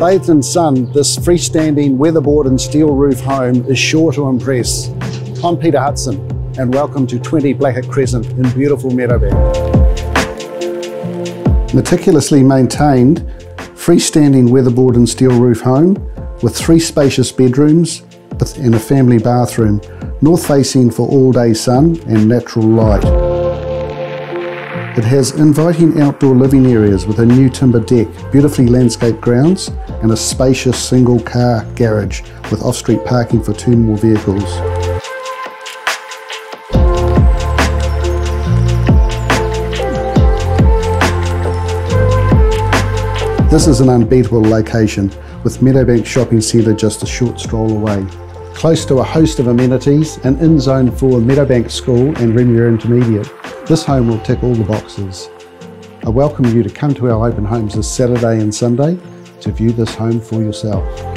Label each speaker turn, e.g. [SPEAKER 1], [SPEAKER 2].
[SPEAKER 1] Bathed in sun, this freestanding weatherboard and steel roof home is sure to impress. I'm Peter Hutson and welcome to 20 Blackett Crescent in beautiful Meadowbank. Meticulously maintained, freestanding weatherboard and steel roof home with three spacious bedrooms and a family bathroom, north facing for all day sun and natural light. It has inviting outdoor living areas with a new timber deck, beautifully landscaped grounds, and a spacious single car garage with off-street parking for two more vehicles. This is an unbeatable location with Meadowbank Shopping Centre just a short stroll away. Close to a host of amenities, and in-zone for Meadowbank School and Remuera Intermediate, this home will tick all the boxes. I welcome you to come to our open homes this Saturday and Sunday to view this home for yourself.